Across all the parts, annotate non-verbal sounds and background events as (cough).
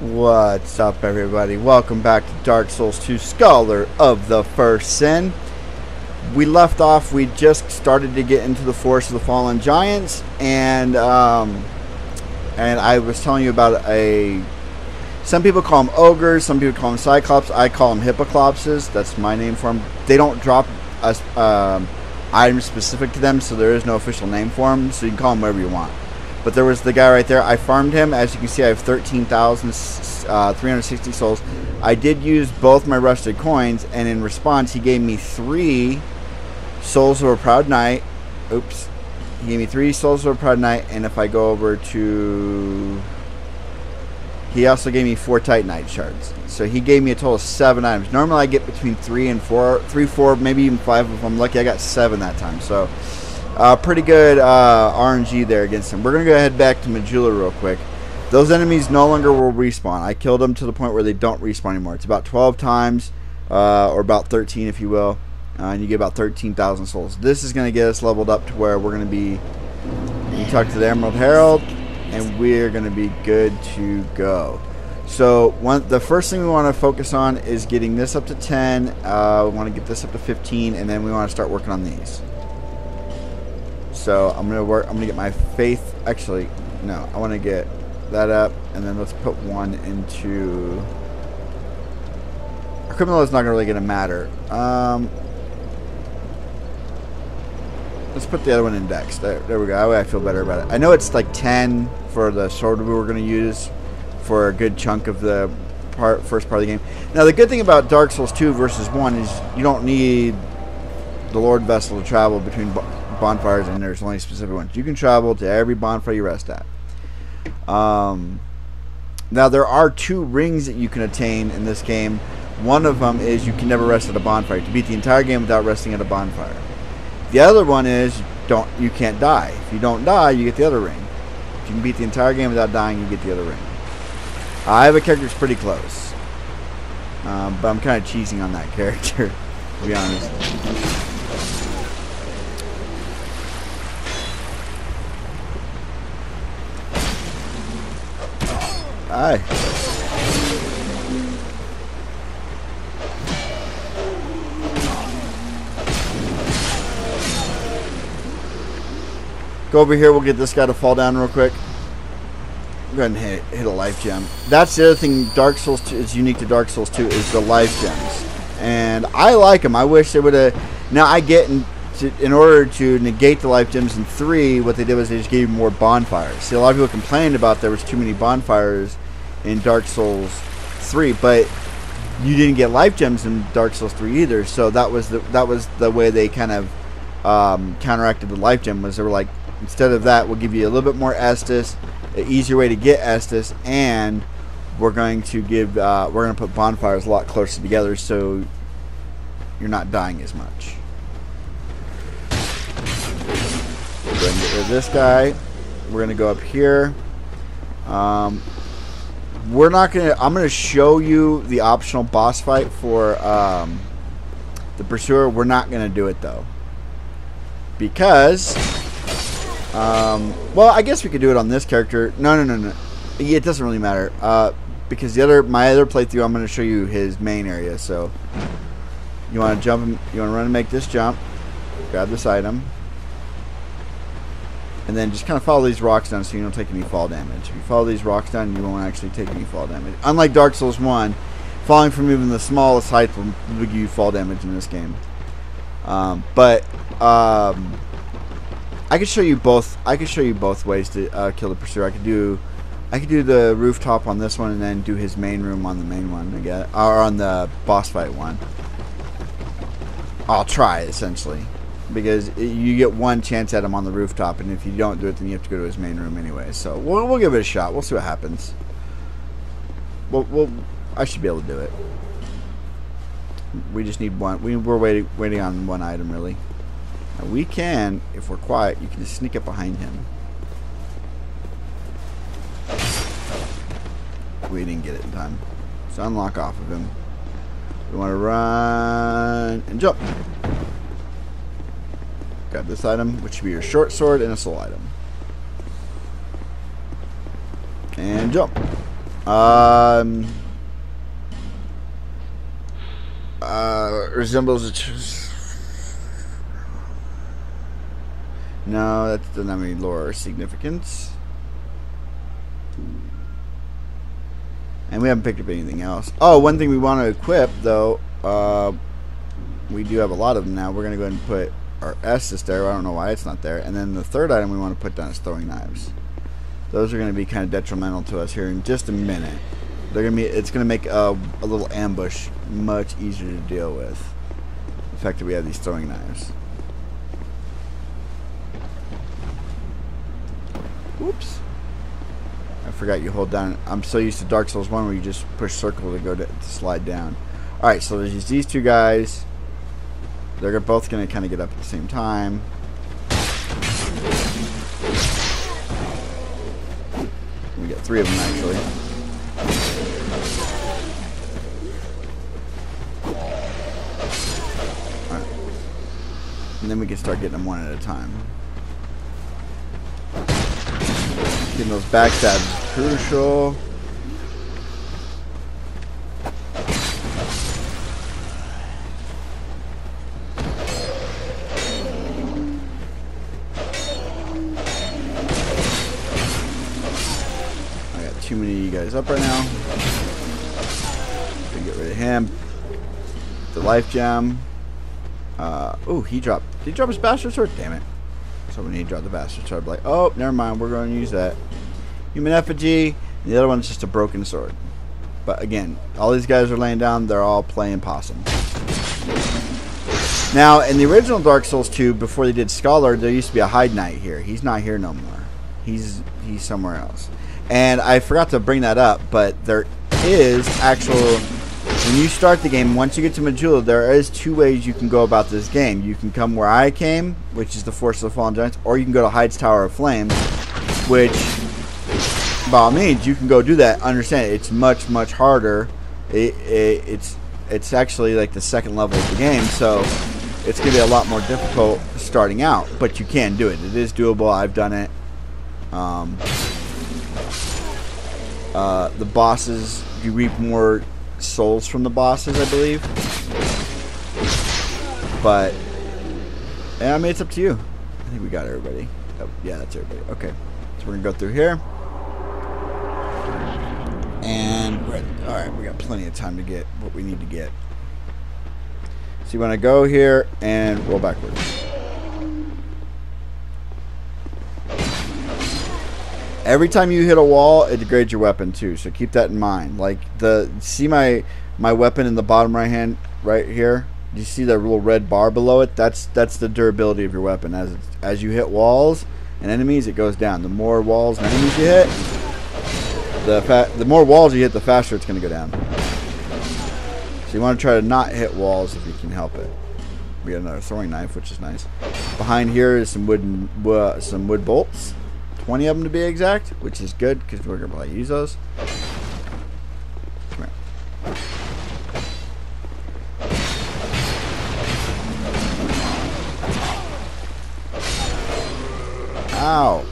What's up, everybody? Welcome back to Dark Souls 2 Scholar of the First Sin. We left off, we just started to get into the Forest of the Fallen Giants, and um, and I was telling you about a. Some people call them ogres, some people call them cyclops. I call them hippoclopses. That's my name for them. They don't drop us um, items specific to them, so there is no official name for them. So you can call them whatever you want. But there was the guy right there. I farmed him. As you can see, I have 13,360 uh, souls. I did use both my rusted coins, and in response, he gave me three souls of a proud knight. Oops. He gave me three souls of a proud knight, and if I go over to... He also gave me four titanite shards. So he gave me a total of seven items. Normally I get between three and four, three, four, maybe even five if I'm lucky. I got seven that time. So uh, pretty good uh, RNG there against him. We're going to go ahead back to Majula real quick. Those enemies no longer will respawn. I killed them to the point where they don't respawn anymore. It's about 12 times, uh, or about 13 if you will, uh, and you get about 13,000 souls. This is going to get us leveled up to where we're going to be, we talk to the Emerald Herald, and we're going to be good to go. So one, the first thing we want to focus on is getting this up to 10. Uh, we want to get this up to 15, and then we want to start working on these. So I'm gonna work. I'm gonna get my faith. Actually, no. I want to get that up, and then let's put one into. Our criminal is not gonna really gonna matter. Um, let's put the other one in dex. There, there we go. I feel better about it. I know it's like 10 for the sword we were gonna use for a good chunk of the part, first part of the game. Now the good thing about Dark Souls 2 versus 1 is you don't need the Lord Vessel to travel between bonfires, and there's only specific ones. You can travel to every bonfire you rest at. Um, now, there are two rings that you can attain in this game. One of them is you can never rest at a bonfire. To beat the entire game without resting at a bonfire. The other one is don't you can't die. If you don't die, you get the other ring. If you can beat the entire game without dying, you get the other ring. I have a character that's pretty close. Um, but I'm kind of cheesing on that (laughs) character, to be honest. Aye. Go over here, we'll get this guy to fall down real quick. Go ahead and hit, hit a life gem. That's the other thing Dark Souls 2 is unique to Dark Souls 2 is the life gems. And I like them. I wish they would have... Now, I get... In, to, in order to negate the life gems in 3, what they did was they just gave you more bonfires. See, a lot of people complained about there was too many bonfires in Dark Souls 3, but you didn't get life gems in Dark Souls 3 either. So that was the that was the way they kind of um, counteracted the life gem was they were like instead of that we'll give you a little bit more Estus, an easier way to get Estus, and we're going to give uh, we're going to put bonfires a lot closer together so you're not dying as much. We're going to get rid of this guy. We're going to go up here. Um, we're not gonna. I'm gonna show you the optional boss fight for um, the pursuer. We're not gonna do it though because. Um, well, I guess we could do it on this character. No, no, no, no. It doesn't really matter. Uh, because the other, my other playthrough, I'm going to show you his main area. So, you want to jump? You want to run and make this jump? Grab this item and then just kind of follow these rocks down so you don't take any fall damage. If you follow these rocks down, you won't actually take any fall damage. Unlike Dark Souls 1, falling from even the smallest height will, give you fall damage in this game. Um, but um, I could show you both. I could show you both ways to uh, kill the pursuer. I could do, I could do the rooftop on this one and then do his main room on the main one again, or on the boss fight one. I'll try essentially because you get one chance at him on the rooftop, and if you don't do it, then you have to go to his main room anyway. So we'll, we'll give it a shot. We'll see what happens. We'll, we'll, I should be able to do it. We just need one. We, we're waiting, waiting on one item, really. Now we can, if we're quiet, you can just sneak up behind him. We didn't get it in time. So unlock off of him. We want to run and jump. Grab this item, which should be your short sword and a soul item. And jump. Um. Uh, resembles a. No, that doesn't have any lore significance. And we haven't picked up anything else. Oh, one thing we want to equip, though, uh, we do have a lot of them now. We're going to go ahead and put our Estus there. I don't know why it's not there. And then the third item we want to put down is throwing knives. Those are going to be kind of detrimental to us here in just a minute. They're going to be. It's going to make a, a little ambush much easier to deal with. The fact that we have these throwing knives. Oops. I forgot you hold down. I'm so used to Dark Souls 1 where you just push circle to go to, to slide down. Alright, so there's these two guys. They're both going to kind of get up at the same time. We got three of them actually. Alright. And then we can start getting them one at a time. Getting those backstabs is crucial. Up right now. Get rid of him. The life gem. Uh, oh, he dropped. Did he drop his bastard sword? Damn it. So when he dropped the bastard sword, like, oh, never mind. We're going to use that. Human effigy. The other one's just a broken sword. But again, all these guys are laying down. They're all playing possum. Now, in the original Dark Souls 2, before they did Scholar, there used to be a Heide Knight here. He's not here no more. He's he's somewhere else. And I forgot to bring that up, but there is actual. When you start the game, once you get to Majula, there is two ways you can go about this game. You can come where I came, which is the Forest of the Fallen Giants, or you can go to Heide's Tower of Flames, which, by all means, you can go do that. Understand, it's much much harder. It, it, it's it's actually like the second level of the game, so it's going to be a lot more difficult starting out, but you can do it. It is doable. I've done it. Um, uh, the bosses, you reap more souls from the bosses, I believe. But, yeah, I mean, it's up to you. I think we got everybody. Oh, yeah, that's everybody. Okay. So we're going to go through here. And, we're all right, we got plenty of time to get what we need to get. So you want to go here and roll backwards. Every time you hit a wall, it degrades your weapon too. So keep that in mind. Like the see my my weapon in the bottom right hand right here. Do you see that little red bar below it? That's that's the durability of your weapon. As as you hit walls and enemies, it goes down. The more walls and enemies you hit, the the more walls you hit, the faster it's going to go down. So you want to try to not hit walls if you can help it. We got another throwing knife, which is nice. Behind here is some wooden, uh, some wood bolts. 20 of them to be exact, which is good because we're going to probably use those. Ow.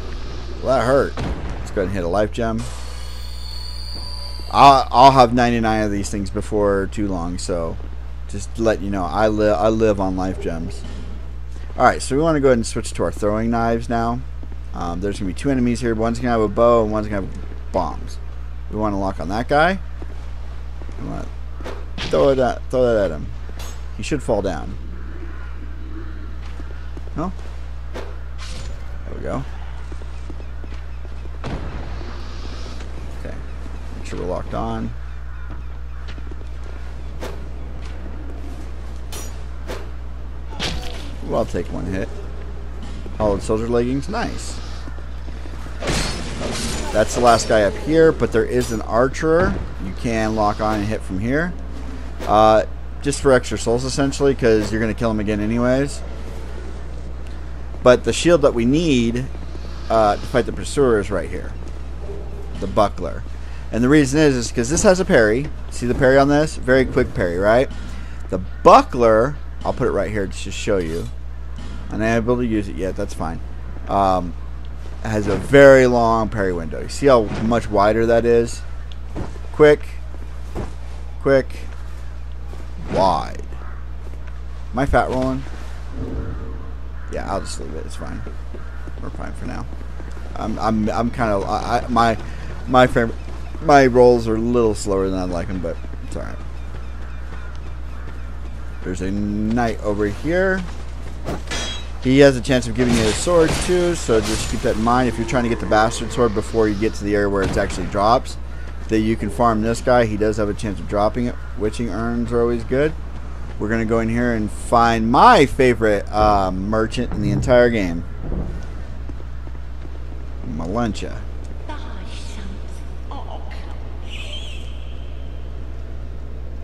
Well, that hurt. Let's go ahead and hit a life gem. I'll, I'll have 99 of these things before too long, so just to let you know, I live I live on life gems. All right, so we want to go ahead and switch to our throwing knives now. Um, there's gonna be two enemies here. One's gonna have a bow, and one's gonna have bombs. We want to lock on that guy. We want to throw throw that at him. He should fall down. No. There we go. Okay. Make sure we're locked on. Ooh, I'll take one hit. Hollowed soldier leggings, nice. That's the last guy up here, but there is an archer. You can lock on and hit from here. Uh, just for extra souls, essentially, because you're going to kill him again anyways. But the shield that we need uh, to fight the pursuer is right here. The buckler. And the reason is, is because this has a parry. See the parry on this? Very quick parry, right? The buckler, I'll put it right here just to show you. I'm not able to use it yet, that's fine. Um, has a very long parry window. You see how much wider that is? quick, quick, wide. Am I fat rolling? Yeah, I'll just leave it. It's fine. We're fine for now. I'm I'm I'm kind of I, my my frame my rolls are a little slower than I'd like them, but it's all right. There's a knight over here. He has a chance of giving you a sword too, so just keep that in mind if you're trying to get the bastard sword before you get to the area where it actually drops. That you can farm this guy. He does have a chance of dropping it. Witching urns are always good. We're gonna go in here and find my favorite uh, merchant in the entire game, Melentia.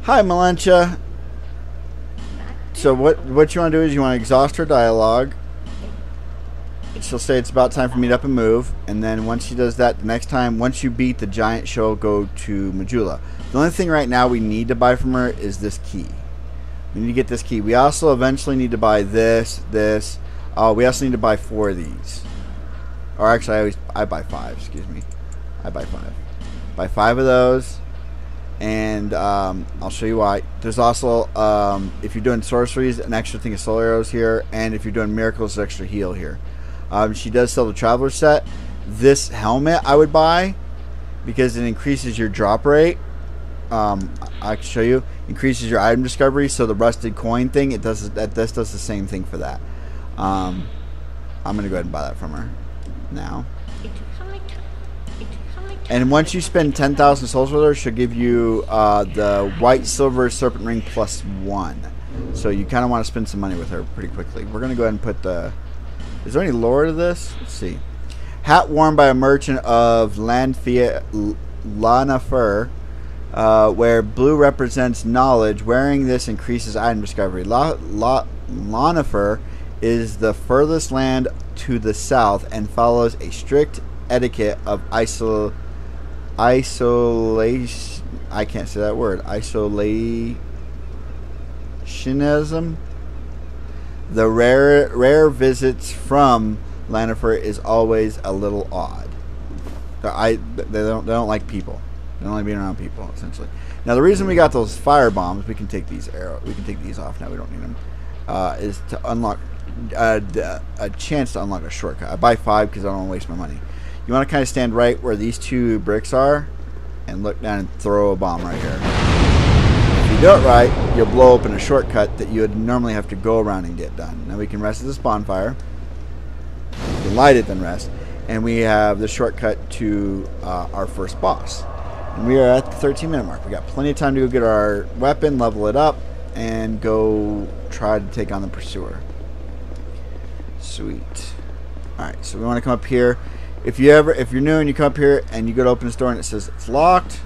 Hi, Melentia. So what what you want to do is you want to exhaust her dialogue. She'll say it's about time for me to up and move, and then once she does that, the next time, once you beat the giant, she'll go to Majula. The only thing right now we need to buy from her is this key. We need to get this key. We also eventually need to buy this, this. Uh, we also need to buy four of these. Or actually, I always I buy five. Excuse me. I buy five. Buy five of those and um, I'll show you why. There's also, um, if you're doing sorceries, an extra thing of soul arrows here, and if you're doing miracles, an extra heal here. Um, she does sell the traveler set. This helmet I would buy because it increases your drop rate. Um, I can show you increases your item discovery. So the rusted coin thing, it does that. This does the same thing for that. Um, I'm gonna go ahead and buy that from her now. And once you spend 10,000 souls with her, she'll give you uh, the white silver serpent ring plus one. So you kind of want to spend some money with her pretty quickly. We're going to go ahead and put the... Is there any lore to this? Let's see. Hat worn by a merchant of Lanfia, Lanafer, uh, where blue represents knowledge. Wearing this increases item discovery. La, La, is the furthest land to the south and follows a strict etiquette of isolation isolation. I can't say that word. Isolationism. The rare rare visits from Lanifer is always a little odd. I they don't they don't like people. They don't like being around people essentially. Now the reason we got those fire bombs, we can take these arrow, we can take these off now. We don't need them. Uh, is to unlock uh, a chance to unlock a shortcut. I buy five because I don't want to waste my money. You want to kind of stand right where these two bricks are and look down and throw a bomb right here. If you do it right, you'll blow open a shortcut that you would normally have to go around and get done. Now we can rest at this bonfire. You can light it, then rest. And we have the shortcut to uh, our first boss. And we are at the 13 minute mark. We got plenty of time to go get our weapon, level it up, and go try to take on the pursuer. Sweet. Alright, so we want to come up here. If you ever, if you're new and you come up here and you go to open the door and it says it's locked,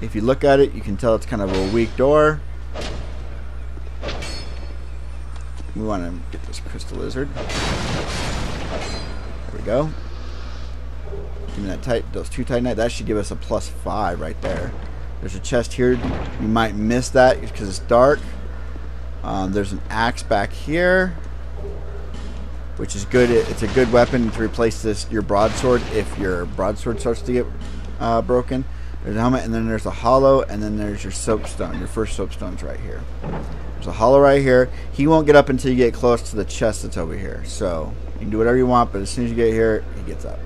if you look at it, you can tell it's kind of a weak door. We want to get this crystal lizard. There we go. Give me that tight, those two tight titanite. That should give us a plus five right there. There's a chest here. You might miss that because it's dark. Um, there's an axe back here which is good. It's a good weapon to replace this your broadsword if your broadsword starts to get uh, broken. There's a helmet, and then there's a hollow, and then there's your soapstone. Your first soapstone's right here. There's a hollow right here. He won't get up until you get close to the chest that's over here. So you can do whatever you want, but as soon as you get here, he gets up.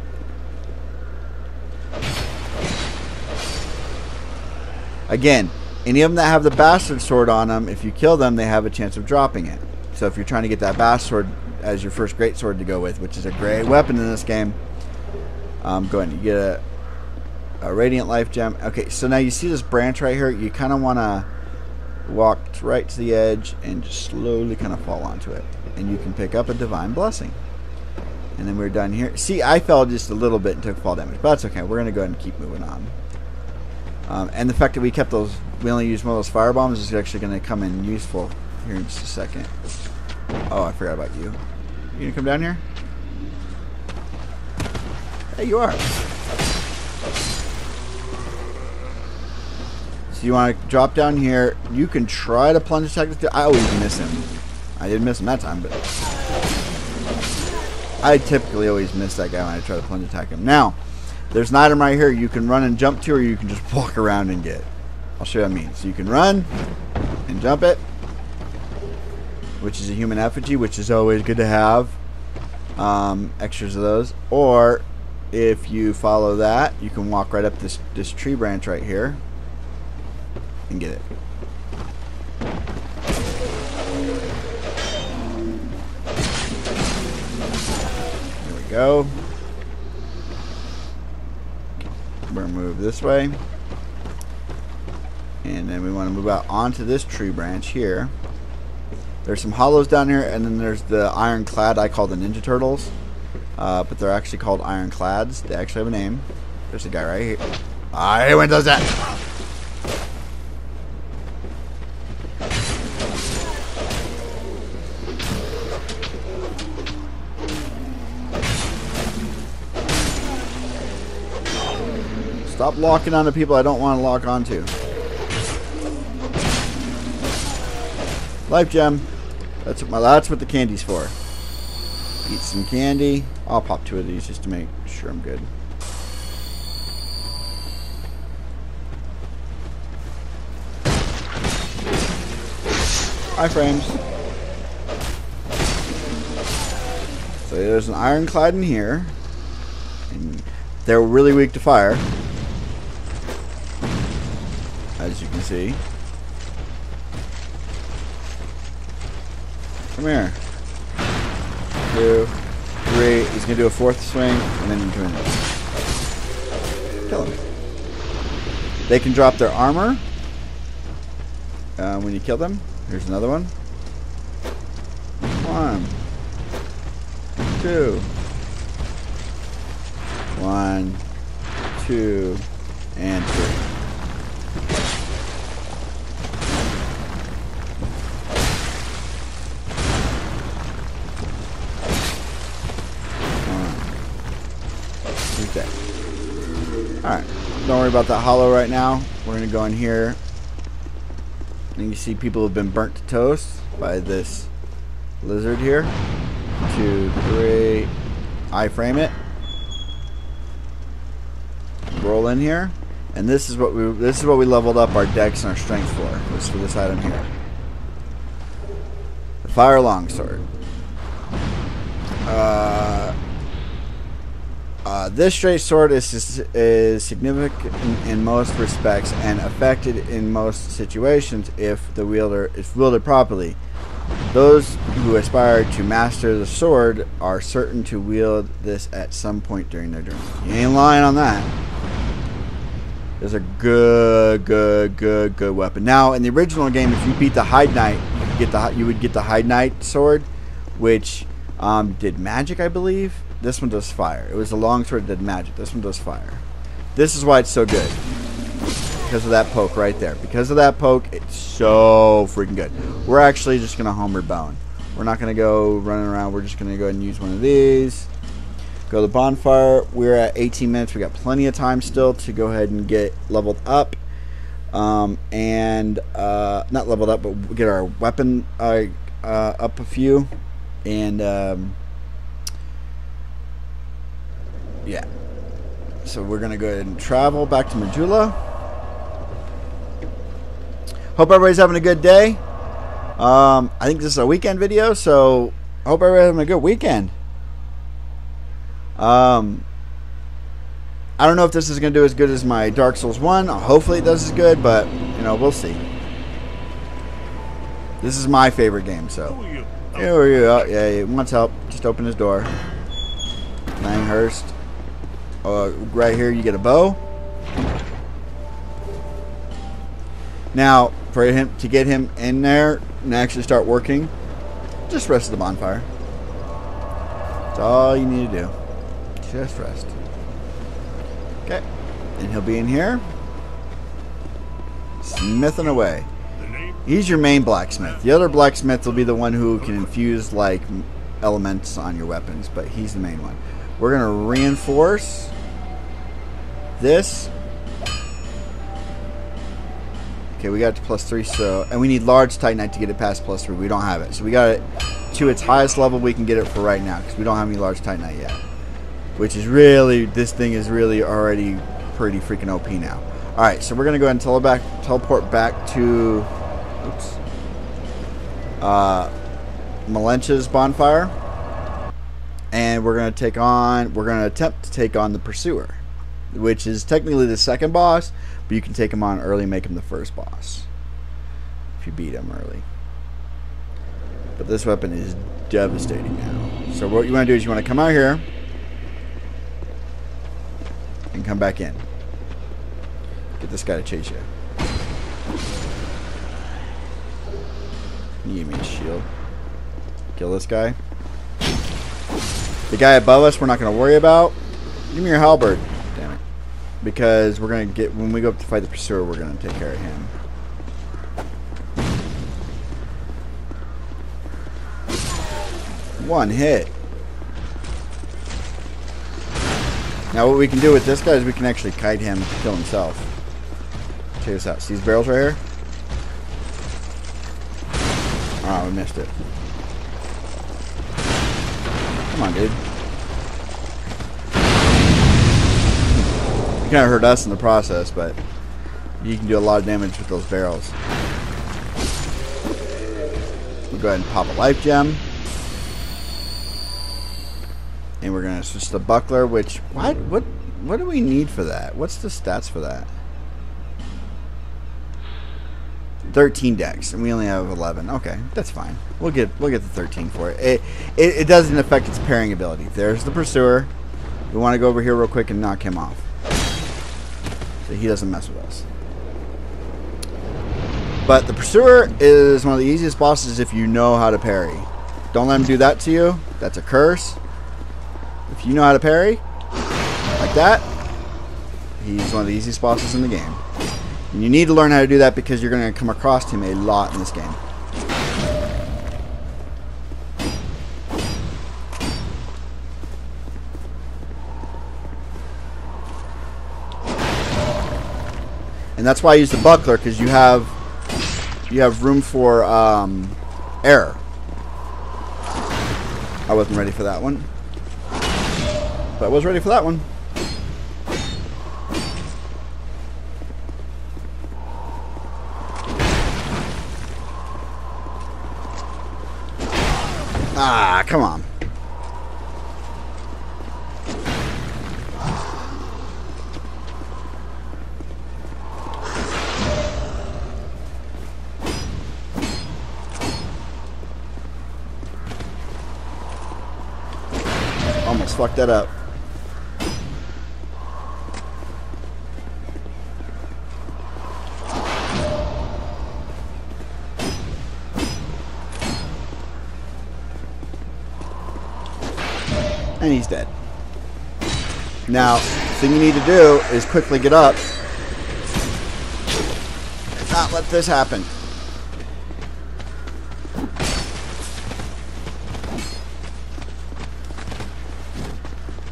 Again, any of them that have the bastard sword on them, if you kill them, they have a chance of dropping it. So if you're trying to get that bastard as your first great sword to go with, which is a great weapon in this game. Um, go ahead and get a, a radiant life gem. Okay, so now you see this branch right here. You kind of want to walk right to the edge and just slowly kind of fall onto it, and you can pick up a divine blessing. And then we're done here. See, I fell just a little bit and took fall damage, but that's okay. We're gonna go ahead and keep moving on. Um, and the fact that we kept those, we only used one of those fire bombs is actually going to come in useful here in just a second. Oh, I forgot about you. You gonna come down here? Hey, you are. So you want to drop down here. You can try to plunge attack I always miss him. I didn't miss him that time, but I typically always miss that guy when I try to plunge attack him. Now, there's an item right here you can run and jump to, or you can just walk around and get. I'll show you what I mean. So you can run and jump it, which is a human effigy, which is always good to have. Um, extras of those. Or if you follow that, you can walk right up this, this tree branch right here and get it. Here we go. We're move this way. And then we want to move out onto this tree branch here. There's some hollows down here, and then there's the ironclad I call the Ninja Turtles. Uh, but they're actually called ironclads. They actually have a name. There's a guy right here. I hate when does that. Stop locking onto people I don't want to lock onto. Life gem. That's what my that's what the candy's for. Eat some candy. I'll pop two of these just to make sure I'm good. Iframes. So there's an ironclad in here. And they're really weak to fire. As you can see. Come here. Two, three. He's gonna do a fourth swing, and then into another. Kill him. They can drop their armor uh, when you kill them. Here's another one. One, two, one, two, and three. Worry about that hollow right now. We're going to go in here. And you see people have been burnt to toast by this lizard here. Two, three. I frame it. Roll in here. And this is what we this is what we leveled up our dex and our strength for. Was for this item here. The fire longsword. Uh uh, this straight sword is, is significant in, in, most respects and effective in most situations if the wielder is wielded properly. Those who aspire to master the sword are certain to wield this at some point during their journey. You ain't lying on that. It's a good, good, good, good weapon. Now, in the original game, if you beat the Heide Knight, you, get the, you would get the Heide Knight sword, which um, did magic, I believe. This one does fire. It was a long sword that did magic. This one does fire. This is why it's so good. Because of that poke right there. Because of that poke, it's so freaking good. We're actually just going to Homeward Bone. We're not going to go running around. We're just going to go ahead and use one of these. Go to the bonfire. We're at 18 minutes. We got plenty of time still to go ahead and get leveled up. Um, and uh, not leveled up, but get our weapon uh, uh, up a few. And... Um, yeah. So we're to go ahead and travel back to Majula. Hope everybody's having a good day. Um, I think this is a weekend video, so hope everybody's having a good weekend. Um, I don't know if this is to do as good as my Dark Souls 1. Hopefully it does as good, but, you know, we'll see. This is my favorite game, so. Here we go. Yeah, he wants help. Just open his door. Langhurst. Uh, right here you get a bow. Now, for him to get him in there and actually start working, just rest the bonfire. That's all you need to do. Just rest. Okay. And he'll be in here. Smithing away. He's your main blacksmith. The other blacksmith will be the one who can infuse like elements on your weapons, but he's the main one. We're going to reinforce this. Okay, we got it to plus three, so and we need large titanite to get it past plus three. We don't have it, so we got it to its highest level we can get it for right now because we don't have any large titanite yet. which is really this thing is really already pretty freaking OP now. All right, so we're gonna go ahead and teleport back to, oops, uh, Melentia's bonfire, and we're gonna take on, we're gonna attempt to take on the pursuer, which is technically the second boss, but you can take him on early, make him the first boss if you beat him early. But this weapon is devastating now. So what you want to do is you want to come out here and come back in. Get this guy to chase you. You give me a shield. Kill this guy. The guy above us we're not going to worry about. Give me your halberd. Damn it. Because we're going to get, when we go up to fight the pursuer, we're going to take care of him. One hit. Now what we can do with this guy is we can actually kite him kill himself. Check this out. See these barrels right here? Oh, we missed it. Come on, dude. You kind of hurt us in the process, but you can do a lot of damage with those barrels. We'll go ahead and pop a life gem. And we're gonna switch the buckler, which what what what do we need for that? What's the stats for that? 13 dex, and we only have 11. Okay, that's fine. We'll get we'll get the 13 for it. It it, it doesn't affect its parrying ability. There's the pursuer. We want to go over here real quick and knock him off, so he doesn't mess with us. But the pursuer is one of the easiest bosses if you know how to parry. Don't let him do that to you. That's a curse. If you know how to parry, like that, he's one of the easiest bosses in the game. And you need to learn how to do that because you're going to come across him a lot in this game. And that's why I use the buckler because you have you have room for um, error. I wasn't ready for that one. But I was ready for that one. Come on. Almost fucked that up. And he's dead. Now, thing you need to do is quickly get up. Not let this happen.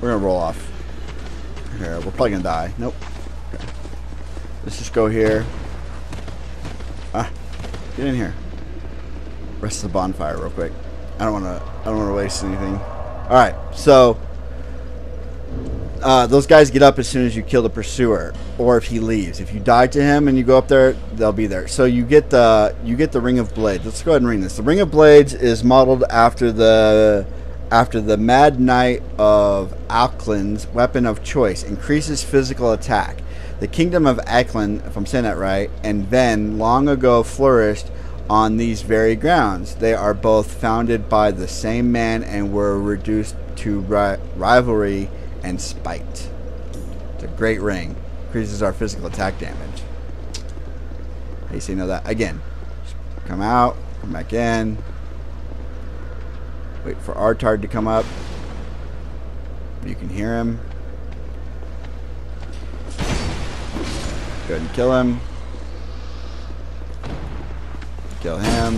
We're gonna roll off. Here, we're probably gonna die. Nope. Okay. Let's just go here. Ah, get in here. Rest of the bonfire real quick. I don't wanna I don't wanna waste anything. Alright, so uh, those guys get up as soon as you kill the pursuer, or if he leaves. If you die to him and you go up there, they'll be there. So you get the you get the Ring of Blades. Let's go ahead and ring this. The Ring of Blades is modeled after the after the Mad Knight of Alklin's weapon of choice. Increases physical attack. The kingdom of Aklin, if I'm saying that right, and then long ago flourished on these very grounds. They are both founded by the same man and were reduced to ri rivalry and spite. It's a great ring. Increases our physical attack damage. How you say know that? Again, come out, come back in. Wait for Artard to come up. You can hear him. Go ahead and kill him. Kill him.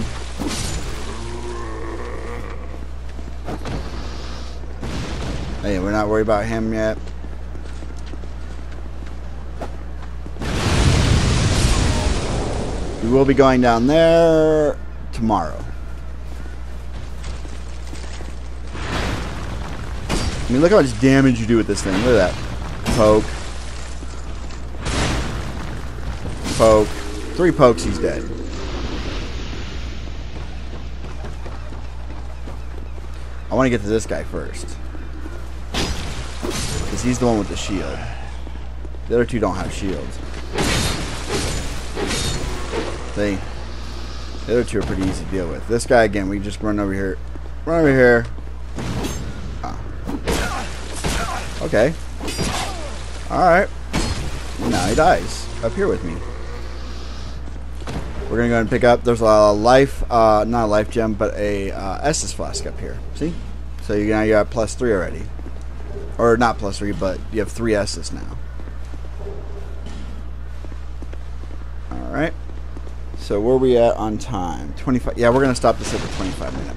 Hey, we're not worried about him yet. We will be going down there tomorrow. I mean, look how much damage you do with this thing. Look at that. Poke. Poke. Three pokes, he's dead. I want to get to this guy first. Because he's the one with the shield. The other two don't have shields. See? The other two are pretty easy to deal with. This guy, again, we just run over here. Run over here. Ah. Okay. Alright. Now he dies. Up here with me. We're going to go and pick up. There's a life, uh, not a life gem, but a uh, Estus flask up here. See? So you now you got plus three already. Or not plus three, but you have three S's now. Alright. So where are we at on time? 25. Yeah, we're going to stop this at the 25 minute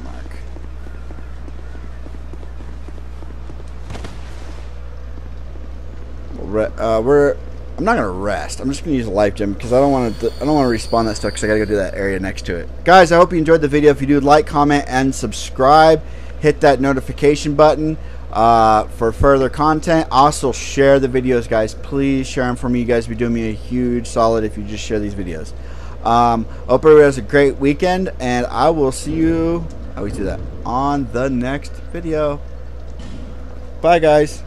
mark. Uh, we're I'm not gonna rest. I'm just gonna use a life gem because I don't want to. I don't want to respawn that stuff because I gotta go do that area next to it. Guys, I hope you enjoyed the video. If you do, like, comment, and subscribe. Hit that notification button uh, for further content. Also, share the videos, guys. Please share them for me. You guys be doing me a huge solid if you just share these videos. Um, hope everybody has a great weekend, and I will see you. I always do that on the next video. Bye, guys.